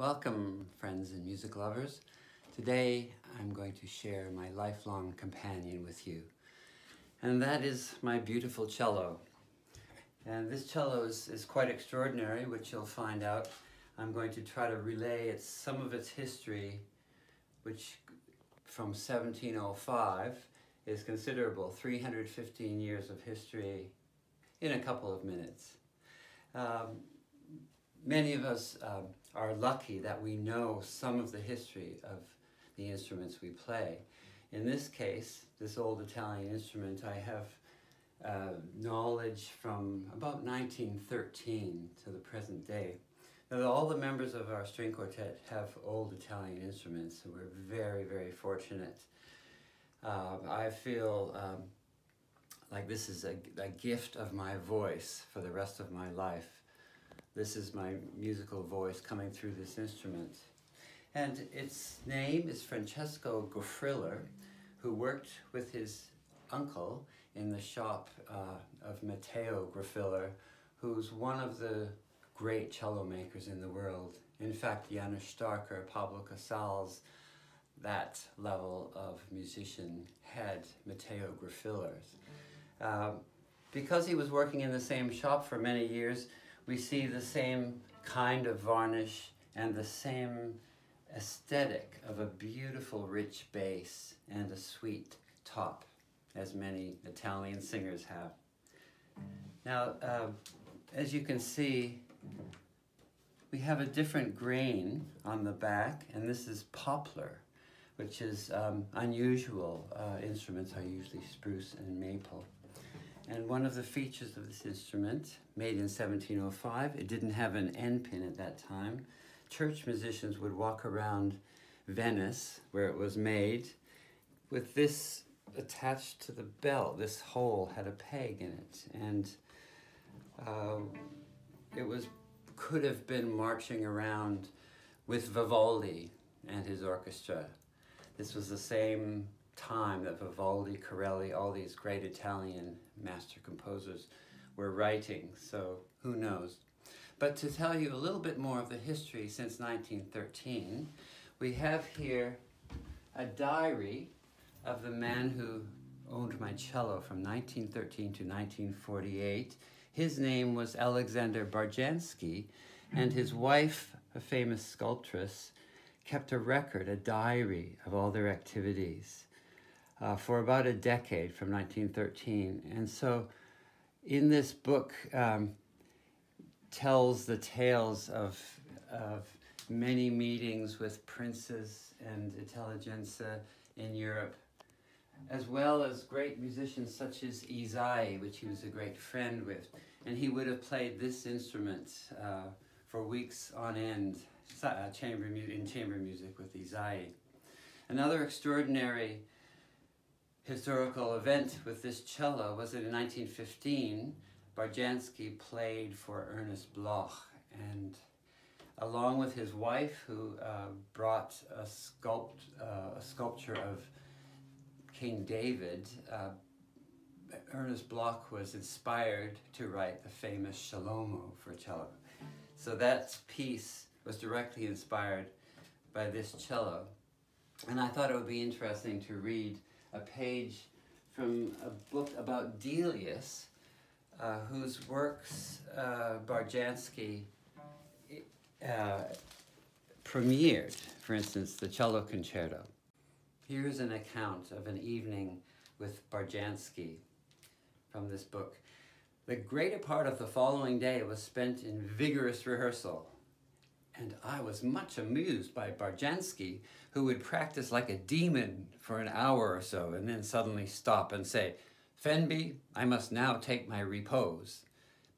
Welcome, friends and music lovers. Today I'm going to share my lifelong companion with you, and that is my beautiful cello. And this cello is, is quite extraordinary, which you'll find out. I'm going to try to relay its, some of its history, which from 1705 is considerable, 315 years of history in a couple of minutes. Um, many of us um, are lucky that we know some of the history of the instruments we play. In this case, this old Italian instrument, I have uh, knowledge from about 1913 to the present day. Now, all the members of our string quartet have old Italian instruments, so we're very, very fortunate. Uh, I feel um, like this is a, a gift of my voice for the rest of my life. This is my musical voice coming through this instrument. And its name is Francesco Goffriller, who worked with his uncle in the shop uh, of Matteo Goffriller, who's one of the great cello makers in the world. In fact, János Starker, Pablo Casals, that level of musician had Matteo Goffriller's. Uh, because he was working in the same shop for many years, we see the same kind of varnish and the same aesthetic of a beautiful rich bass and a sweet top as many Italian singers have. Now, uh, as you can see, we have a different grain on the back, and this is poplar, which is um, unusual. Uh, instruments are usually spruce and maple. And one of the features of this instrument, made in 1705, it didn't have an end pin at that time. Church musicians would walk around Venice, where it was made, with this attached to the bell. This hole had a peg in it, and uh, it was could have been marching around with Vivaldi and his orchestra. This was the same time that Vivaldi, Corelli, all these great Italian master composers were writing, so who knows. But to tell you a little bit more of the history since 1913, we have here a diary of the man who owned my cello from 1913 to 1948. His name was Alexander Barjansky, and his wife, a famous sculptress, kept a record, a diary of all their activities uh, for about a decade from 1913. And so in this book um, tells the tales of, of many meetings with princes and intelligentsia in Europe, as well as great musicians such as Ysaÿe, which he was a great friend with. And he would have played this instrument uh, for weeks on end uh, chamber in chamber music with Ysaÿe. Another extraordinary historical event with this cello was that in 1915, Barjansky played for Ernest Bloch, and along with his wife, who uh, brought a, sculpt, uh, a sculpture of King David, uh, Ernest Bloch was inspired to write the famous Schelomo for cello. So that piece was directly inspired by this cello. And I thought it would be interesting to read a page from a book about Delius, uh, whose works uh, Barjansky uh, premiered, for instance, the cello concerto. Here's an account of an evening with Barjansky from this book. The greater part of the following day was spent in vigorous rehearsal, and I was much amused by Barjansky, who would practice like a demon for an hour or so and then suddenly stop and say, Fenby, I must now take my repose.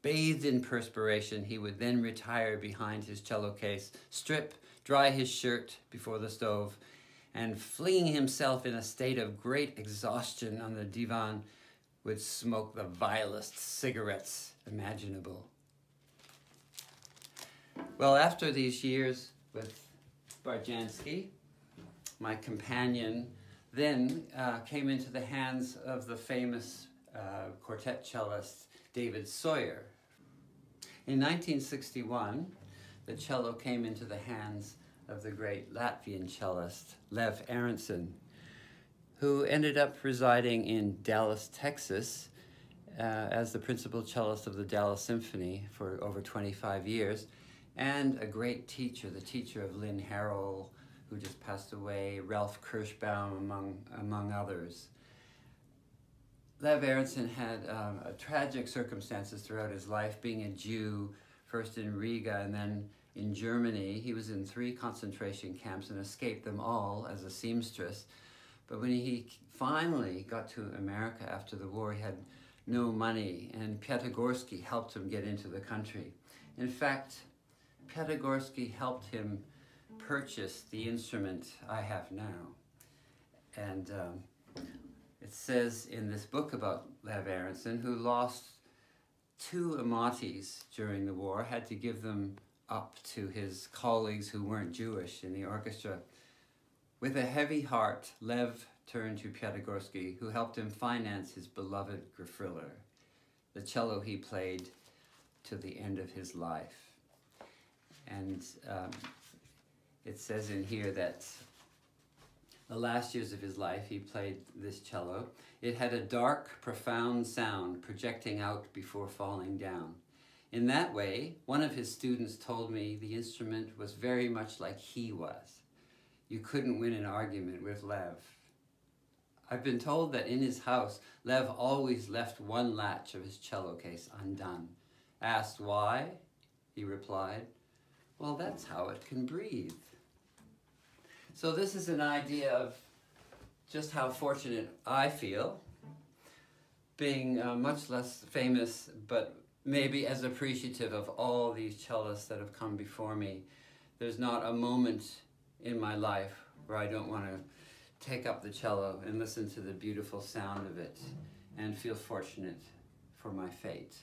Bathed in perspiration, he would then retire behind his cello case, strip, dry his shirt before the stove, and flinging himself in a state of great exhaustion on the divan, would smoke the vilest cigarettes imaginable. Well, after these years with Barjansky, my companion then uh, came into the hands of the famous uh, quartet cellist David Soyer. In 1961, the cello came into the hands of the great Latvian cellist Lev Aronson, who ended up residing in Dallas, Texas, uh, as the principal cellist of the Dallas Symphony for over 25 years, and a great teacher, the teacher of Lynn Harrell, who just passed away, Ralph Kirshbaum, among, among others. Lev Aronson had um, tragic circumstances throughout his life, being a Jew, first in Riga and then in Germany. He was in three concentration camps and escaped them all as a seamstress. But when he finally got to America after the war, he had no money, and Piatigorsky helped him get into the country. In fact, Piatigorsky helped him purchase the instrument I have now. And um, it says in this book about Lev Aronson, who lost two amatis during the war, had to give them up to his colleagues who weren't Jewish in the orchestra. With a heavy heart, Lev turned to Piatigorsky, who helped him finance his beloved Goffriller, the cello he played to the end of his life. And um, it says in here that the last years of his life he played this cello. It had a dark, profound sound projecting out before falling down. In that way, one of his students told me the instrument was very much like he was. You couldn't win an argument with Lev. I've been told that in his house, Lev always left one latch of his cello case undone. Asked why, he replied, well, that's how it can breathe. So this is an idea of just how fortunate I feel, being uh, much less famous, but maybe as appreciative of all these cellists that have come before me. There's not a moment in my life where I don't want to take up the cello and listen to the beautiful sound of it and feel fortunate for my fate.